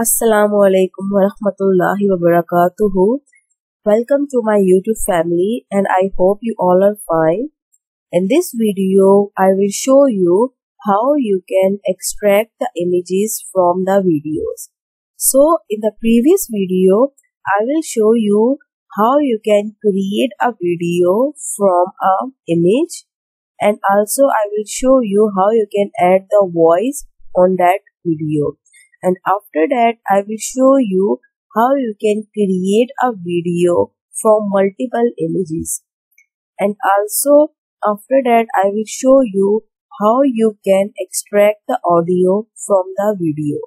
Assalamu alaikum wa rahmatullahi wa barakatuhu. Welcome to my YouTube family and I hope you all are fine. In this video, I will show you how you can extract the images from the videos. So in the previous video, I will show you how you can create a video from an image and also I will show you how you can add the voice on that video and after that I will show you how you can create a video from multiple images and also after that I will show you how you can extract the audio from the video.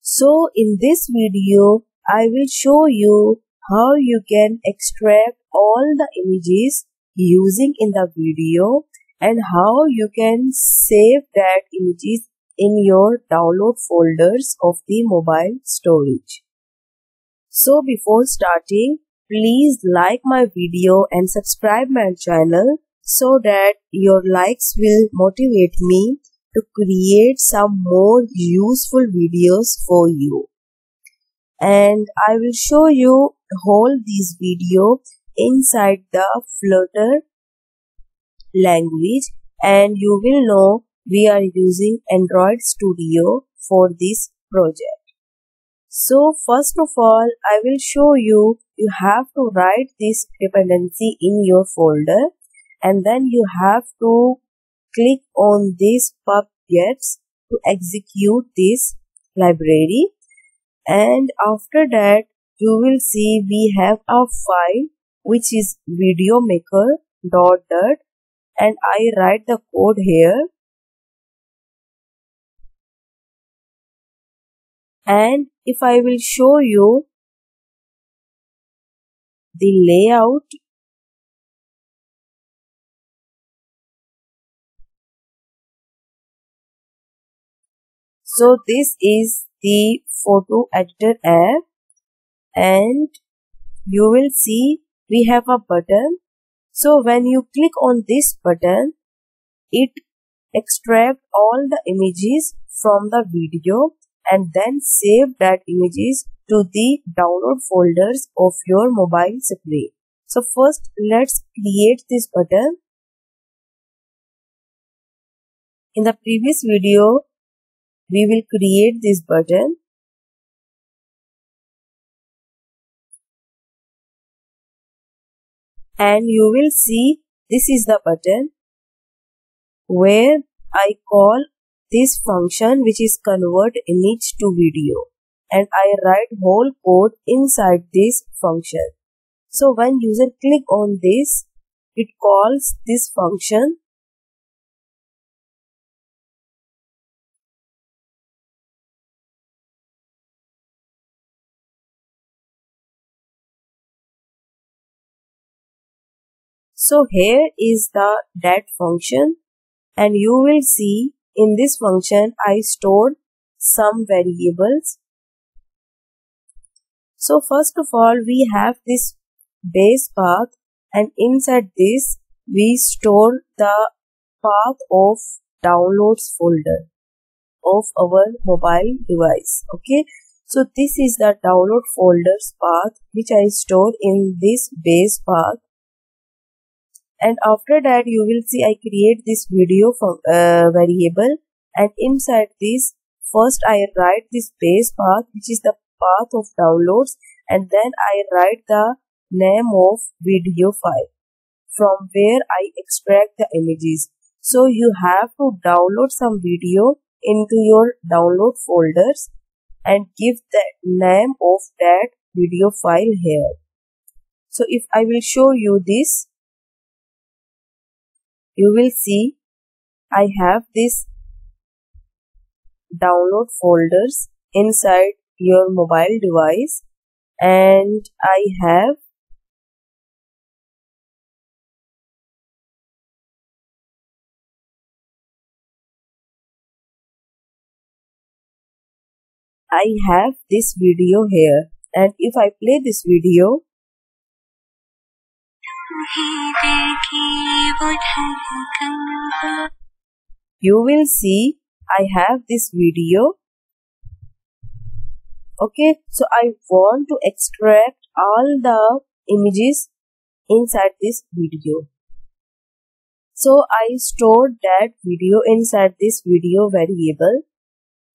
So in this video I will show you how you can extract all the images using in the video and how you can save that images in your download folders of the mobile storage. So before starting, please like my video and subscribe my channel so that your likes will motivate me to create some more useful videos for you. And I will show you whole this video inside the Flutter language and you will know we are using Android Studio for this project. So first of all, I will show you you have to write this dependency in your folder and then you have to click on this pub-gets to execute this library and after that you will see we have a file which is videomaker dot dart and I write the code here and if I will show you the layout so this is the photo editor app. And you will see we have a button. So when you click on this button it extract all the images from the video and then save that images to the download folders of your mobile screen. So first let's create this button. In the previous video, we will create this button. And you will see this is the button where I call this function which is convert image to video and I write whole code inside this function. So when user click on this, it calls this function So here is the that function and you will see in this function I stored some variables. So first of all we have this base path and inside this we store the path of downloads folder of our mobile device. Okay. So this is the download folders path which I store in this base path and after that you will see I create this video from, uh, variable and inside this first I write this base path which is the path of downloads and then I write the name of video file from where I extract the images. So you have to download some video into your download folders and give the name of that video file here. So if I will show you this you will see I have this download folders inside your mobile device and I have I have this video here. And if I play this video you will see I have this video. Okay so i want to extract all the images inside this video. So i stored that video inside this video variable.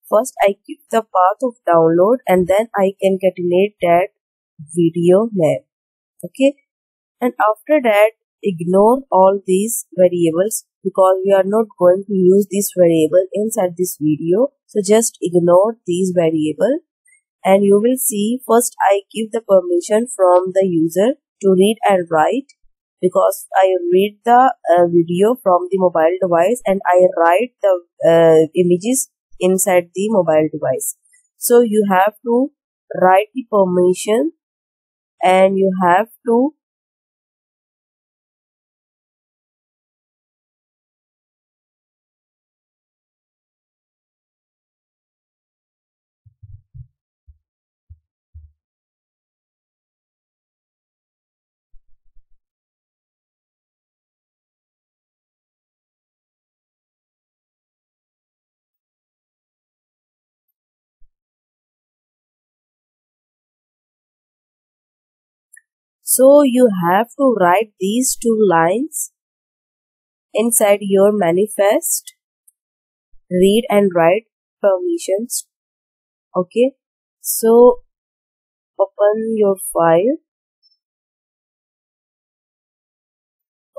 First i keep the path of download and then i concatenate that video name okay and after that ignore all these variables because we are not going to use this variable inside this video so just ignore these variable and you will see first I give the permission from the user to read and write because I read the uh, video from the mobile device and I write the uh, images inside the mobile device. So you have to write the permission and you have to So you have to write these two lines inside your manifest. Read and write permissions. Okay. So open your file.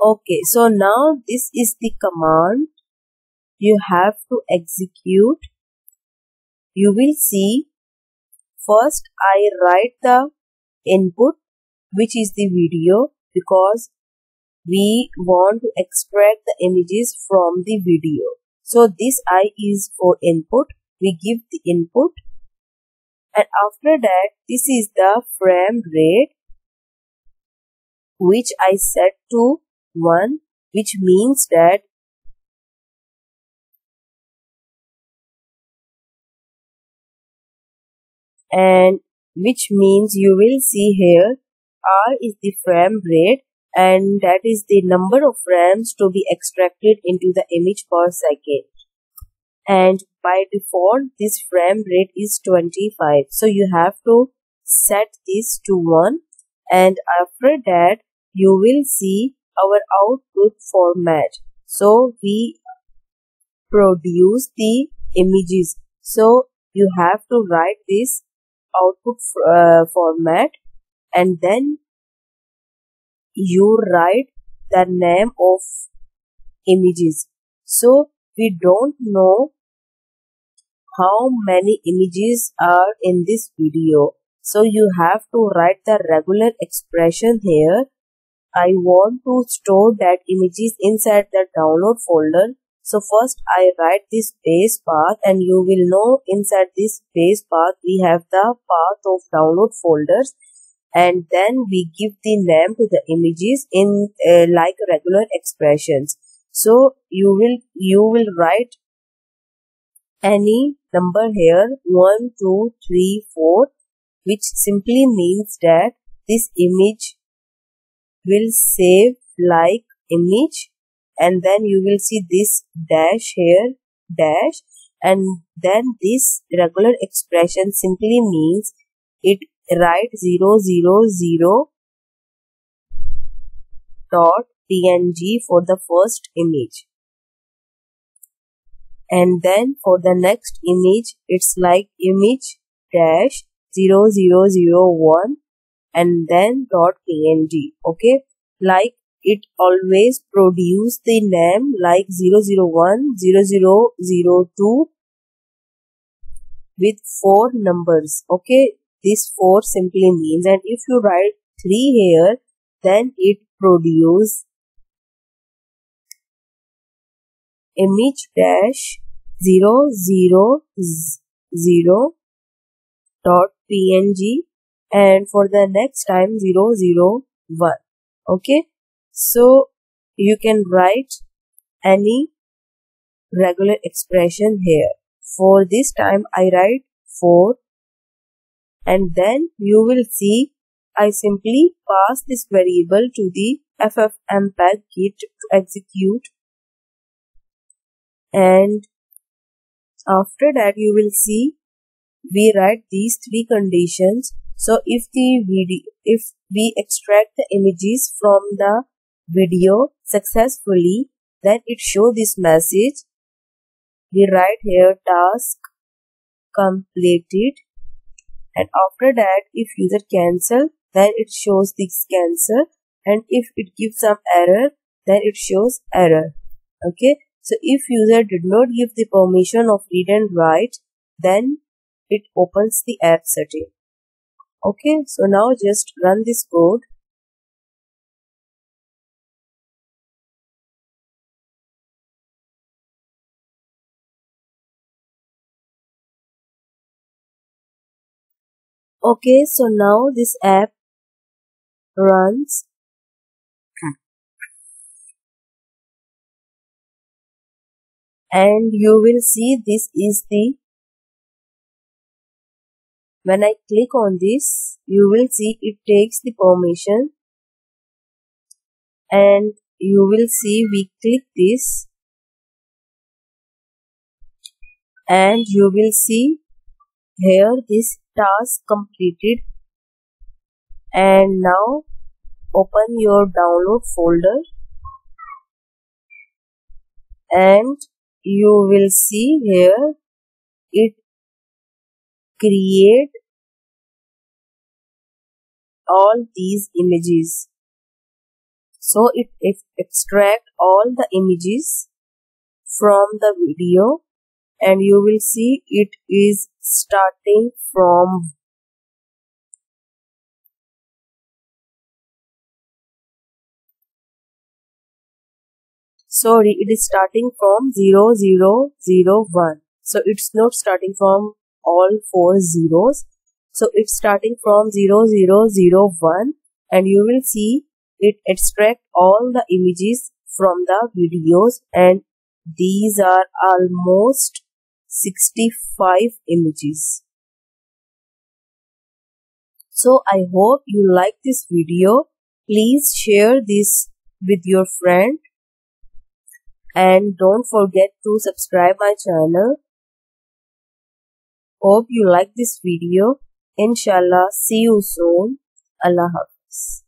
Okay. So now this is the command you have to execute. You will see first I write the input which is the video because we want to extract the images from the video. So this I is for input. We give the input and after that this is the frame rate which I set to 1 which means that and which means you will see here R is the frame rate and that is the number of frames to be extracted into the image per second. And by default, this frame rate is 25. So you have to set this to 1 and after that you will see our output format. So we produce the images. So you have to write this output uh, format and then you write the name of images. So we don't know how many images are in this video. So you have to write the regular expression here. I want to store that images inside the download folder. So first I write this base path and you will know inside this base path we have the path of download folders and then we give the name to the images in uh, like regular expressions. So you will you will write any number here one two three four which simply means that this image will save like image. And then you will see this dash here dash. And then this regular expression simply means it write 000 dot png for the first image. And then for the next image it's like image dash 0001 and then dot png okay? Like it always produce the name like 001 0002 with four numbers okay this 4 simply means and if you write 3 here then it produce image dash 0 0 0 dot png and for the next time 0 0 1 okay? So you can write any regular expression here. For this time i write 4 and then you will see I simply pass this variable to the ffmpeg kit to execute. And after that you will see we write these three conditions. So if the video if we extract the images from the video successfully then it show this message. We write here task completed and after that if user cancel then it shows this cancel. And if it gives some error then it shows error. Okay? So if user did not give the permission of read and write then it opens the app setting okay? So now just run this code okay so now this app runs. And you will see this is the when I click on this you will see it takes the permission. And you will see we click this. And you will see here this task completed. And now open your download folder. And you will see here it create all these images. So it, it extract all the images from the video and you will see it is starting from sorry it is starting from 0 0 0 1 so it's not starting from all four zeros. So it's starting from 0 0 0 1 and you will see it extract all the images from the videos and these are almost 65 images. So I hope you like this video. Please share this with your friend and don't forget to subscribe my channel. Hope you like this video. Inshallah, see you soon. Allah Hafiz.